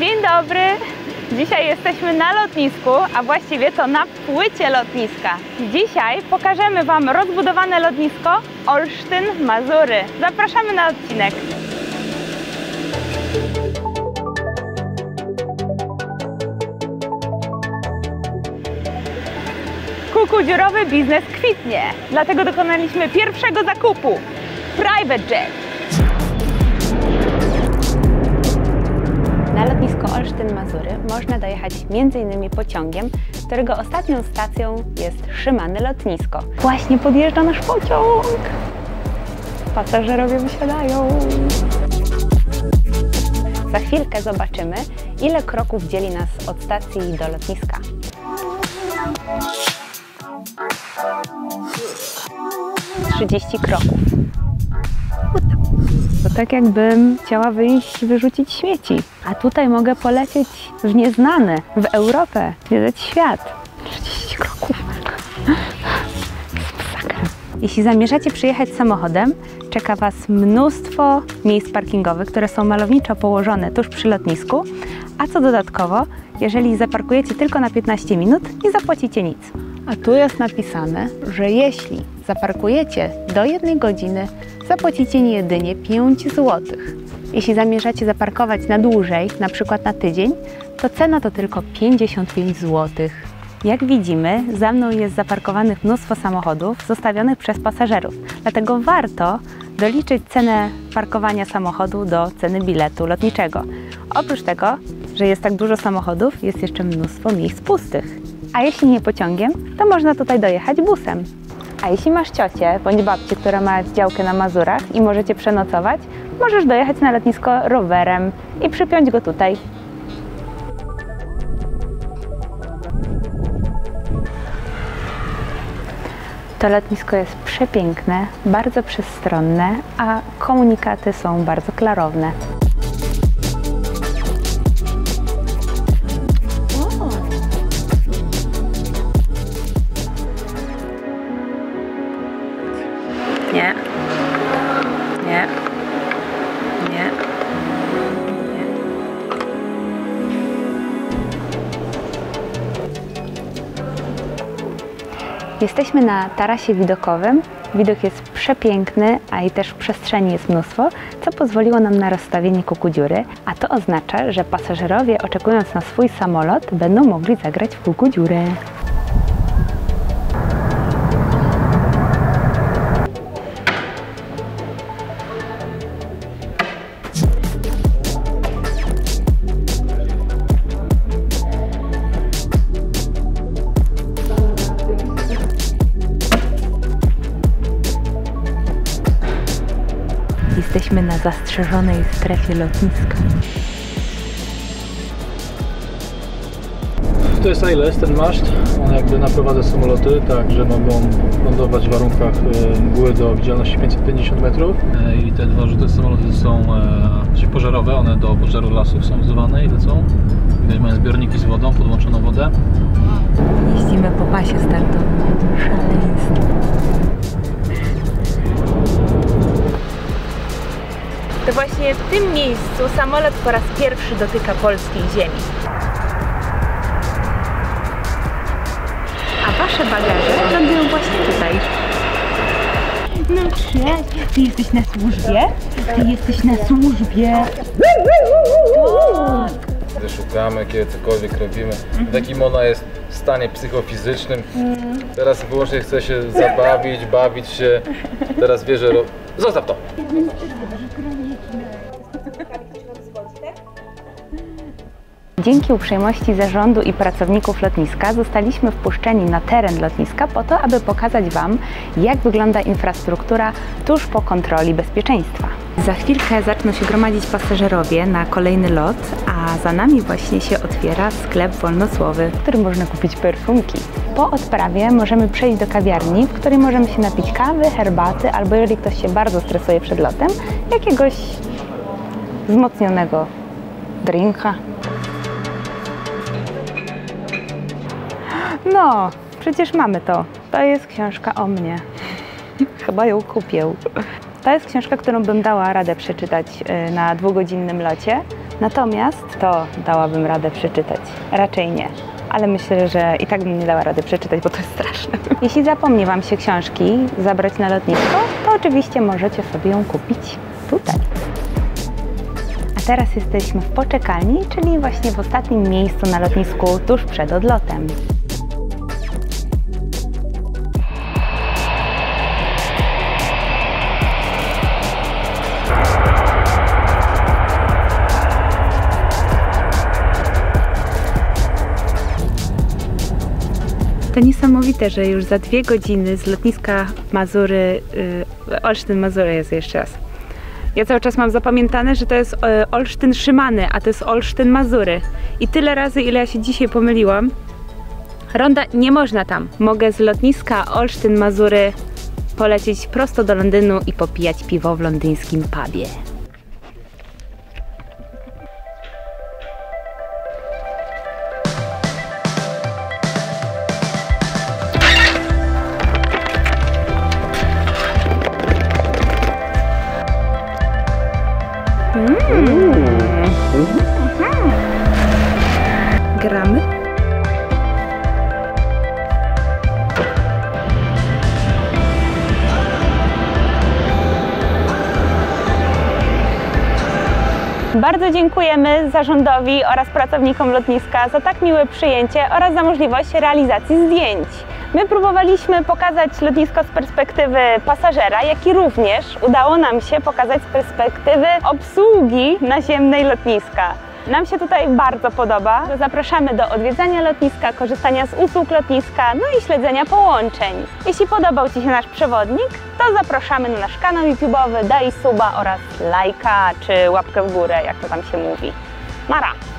Dzień dobry! Dzisiaj jesteśmy na lotnisku, a właściwie to na płycie lotniska. Dzisiaj pokażemy Wam rozbudowane lotnisko Olsztyn-Mazury. Zapraszamy na odcinek. Kukudziurowy biznes kwitnie, dlatego dokonaliśmy pierwszego zakupu. Private Jet. Olsztyn-Mazury można dojechać m.in. pociągiem, którego ostatnią stacją jest Szymany Lotnisko. Właśnie podjeżdża nasz pociąg! Pasażerowie wysiadają. Za chwilkę zobaczymy, ile kroków dzieli nas od stacji do lotniska. Trzydzieści kroków. To tak jakbym chciała wyjść wyrzucić śmieci. A tutaj mogę polecieć w nieznane, w Europę, zwiedzać świat. 30 kroków. Jeśli zamierzacie przyjechać samochodem, czeka Was mnóstwo miejsc parkingowych, które są malowniczo położone tuż przy lotnisku, a co dodatkowo, jeżeli zaparkujecie tylko na 15 minut, nie zapłacicie nic. A tu jest napisane, że jeśli zaparkujecie do jednej godziny, zapłacicie jedynie 5 zł. Jeśli zamierzacie zaparkować na dłużej, na przykład na tydzień, to cena to tylko 55 zł. Jak widzimy, za mną jest zaparkowanych mnóstwo samochodów zostawionych przez pasażerów, dlatego warto doliczyć cenę parkowania samochodu do ceny biletu lotniczego. Oprócz tego, że jest tak dużo samochodów, jest jeszcze mnóstwo miejsc pustych. A jeśli nie pociągiem, to można tutaj dojechać busem. A jeśli masz ciocię bądź babcię, która ma działkę na Mazurach i możecie przenocować, możesz dojechać na lotnisko rowerem i przypiąć go tutaj. To lotnisko jest przepiękne, bardzo przestronne, a komunikaty są bardzo klarowne. Nie. Nie. Nie. Jesteśmy na tarasie widokowym. Widok jest przepiękny, a i też przestrzeni jest mnóstwo, co pozwoliło nam na rozstawienie kukudziury, a to oznacza, że pasażerowie oczekując na swój samolot będą mogli zagrać w kukudziurę. Jesteśmy na zastrzeżonej strefie lotniska. To jest ILS, ten maszt. On jakby naprowadza samoloty, tak, że mogą lądować w warunkach e, mgły do widzialności 550 metrów. E, I te dwa rzuty samoloty są e, czyli pożarowe, one do pożaru lasów są wzywane i lecą. Widać mają zbiorniki z wodą, podłączoną wodę. Jeździmy po pasie startowym. Szaleństwo. To właśnie w tym miejscu samolot po raz pierwszy dotyka polskiej ziemi. A wasze bagaże lądują właśnie tutaj. No cześć, ty jesteś na służbie? Ty jesteś na służbie. Gdy szukamy, kiedy cokolwiek robimy. W jakim ona jest w stanie psychofizycznym. Teraz wyłącznie chce się zabawić, bawić się. Teraz wie, że... Zostaw to! Dzięki uprzejmości zarządu i pracowników lotniska zostaliśmy wpuszczeni na teren lotniska po to, aby pokazać Wam, jak wygląda infrastruktura tuż po kontroli bezpieczeństwa. Za chwilkę zaczną się gromadzić pasażerowie na kolejny lot, a za nami właśnie się otwiera sklep wolnocłowy, w którym można kupić perfumki. Po odprawie możemy przejść do kawiarni, w której możemy się napić kawy, herbaty, albo jeżeli ktoś się bardzo stresuje przed lotem, jakiegoś wzmocnionego drinka. No, przecież mamy to. To jest książka o mnie. Chyba ją kupię. To jest książka, którą bym dała radę przeczytać y, na dwugodzinnym locie. Natomiast to dałabym radę przeczytać. Raczej nie. Ale myślę, że i tak bym nie dała rady przeczytać, bo to jest straszne. Jeśli zapomni Wam się książki zabrać na lotnisko, to oczywiście możecie sobie ją kupić tutaj. A teraz jesteśmy w poczekalni, czyli właśnie w ostatnim miejscu na lotnisku tuż przed odlotem. To niesamowite, że już za dwie godziny z lotniska Mazury, yy, Olsztyn-Mazury jest jeszcze raz. Ja cały czas mam zapamiętane, że to jest e, Olsztyn Szymany, a to jest Olsztyn Mazury. I tyle razy, ile ja się dzisiaj pomyliłam. Ronda nie można tam. Mogę z lotniska Olsztyn Mazury polecieć prosto do Londynu i popijać piwo w londyńskim pubie. Bardzo dziękujemy zarządowi oraz pracownikom lotniska za tak miłe przyjęcie oraz za możliwość realizacji zdjęć. My próbowaliśmy pokazać lotnisko z perspektywy pasażera, jak i również udało nam się pokazać z perspektywy obsługi naziemnej lotniska. Nam się tutaj bardzo podoba. Zapraszamy do odwiedzania lotniska, korzystania z usług lotniska, no i śledzenia połączeń. Jeśli podobał Ci się nasz przewodnik, to zapraszamy na nasz kanał YouTube'owy, daj suba oraz lajka czy łapkę w górę, jak to tam się mówi. Mara!